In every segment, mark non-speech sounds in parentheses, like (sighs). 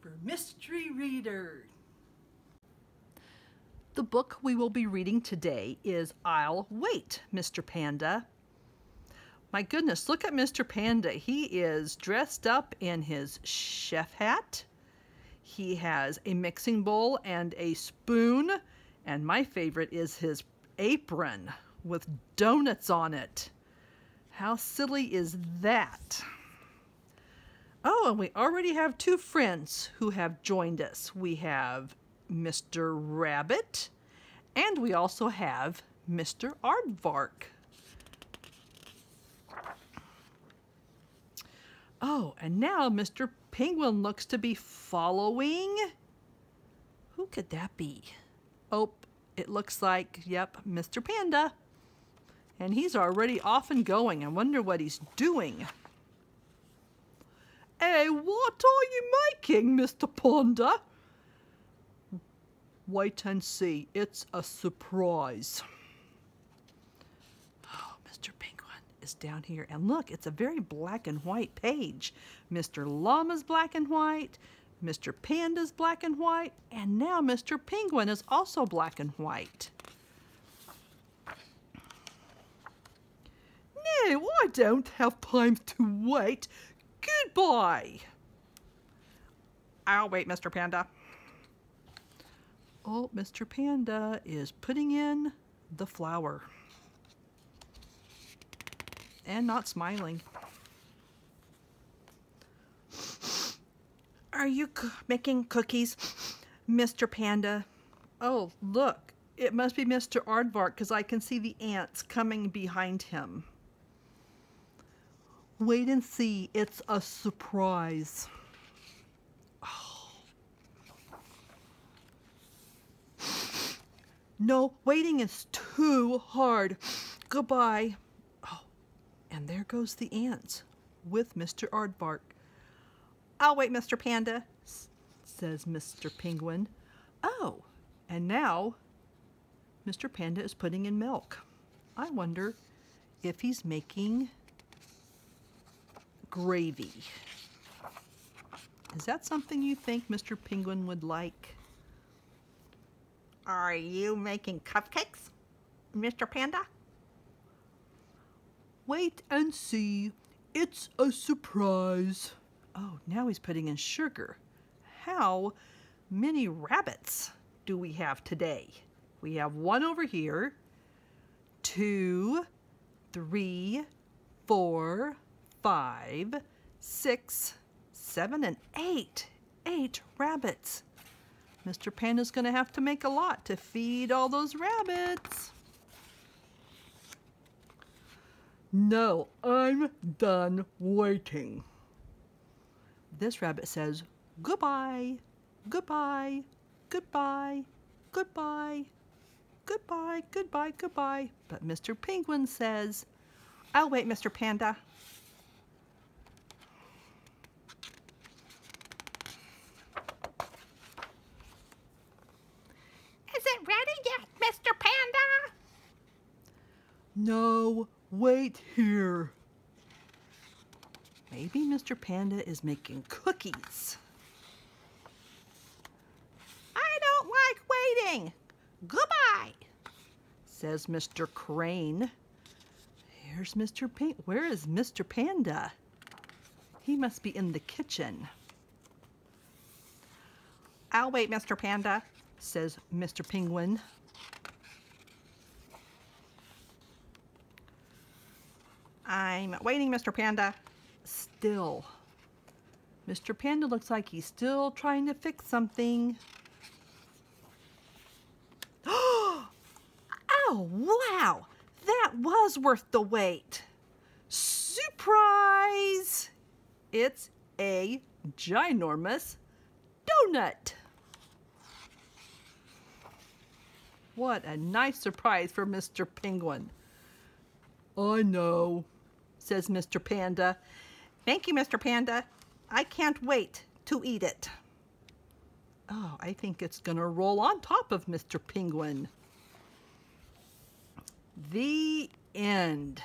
for Mystery Reader. The book we will be reading today is I'll Wait, Mr. Panda. My goodness, look at Mr. Panda. He is dressed up in his chef hat. He has a mixing bowl and a spoon. And my favorite is his apron with donuts on it. How silly is that? Oh, and we already have two friends who have joined us. We have Mr. Rabbit, and we also have Mr. Aardvark. Oh, and now Mr. Penguin looks to be following. Who could that be? Oh, it looks like, yep, Mr. Panda. And he's already off and going. I wonder what he's doing. Hey, what are you making, Mr. Panda? Wait and see. It's a surprise. Oh, Mr. Penguin is down here. And look, it's a very black and white page. Mr. Llama's black and white. Mr. Panda's black and white. And now Mr. Penguin is also black and white. No, I don't have time to wait. Goodbye. I'll wait, Mr. Panda. Oh, Mr. Panda is putting in the flour. And not smiling. Are you making cookies, Mr. Panda? Oh, look. It must be Mr. Aardvark because I can see the ants coming behind him. Wait and see. It's a surprise. (sighs) No, waiting is too hard. Goodbye. Oh, and there goes the ants with Mr. Aardvark. I'll wait, Mr. Panda, says Mr. Penguin. Oh, and now Mr. Panda is putting in milk. I wonder if he's making gravy. Is that something you think Mr. Penguin would like? Are you making cupcakes, Mr. Panda? Wait and see. It's a surprise. Oh, now he's putting in sugar. How many rabbits do we have today? We have one over here, two, three, four, five, six, seven, and eight. Eight rabbits. Mr. Panda's going to have to make a lot to feed all those rabbits. No, I'm done waiting. This rabbit says, goodbye, goodbye, goodbye, goodbye, goodbye, goodbye, goodbye. But Mr. Penguin says, I'll wait, Mr. Panda. Is it ready yet, Mr. Panda? No, wait here. Maybe Mr. Panda is making cookies. I don't like waiting. Goodbye, says Mr. Crane. Here's Mr. Pan. Where is Mr. Panda? He must be in the kitchen. I'll wait, Mr. Panda, says Mr. Penguin. I'm waiting, Mr. Panda. Still. Mr. Panda looks like he's still trying to fix something. (gasps) oh, wow! That was worth the wait. Surprise! It's a ginormous donut. What a nice surprise for Mr. Penguin. I know, says Mr. Panda. Thank you, Mr. Panda. I can't wait to eat it. Oh, I think it's going to roll on top of Mr. Penguin. The end.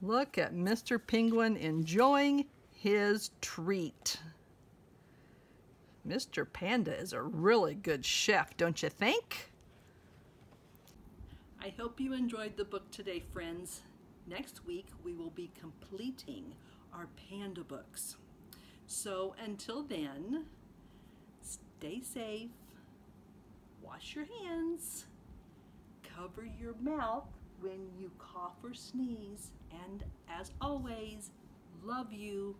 Look at Mr. Penguin enjoying his treat. Mr. Panda is a really good chef, don't you think? I hope you enjoyed the book today, friends. Next week, we will be completing our panda books. So until then, stay safe, wash your hands, cover your mouth when you cough or sneeze, and as always, love you.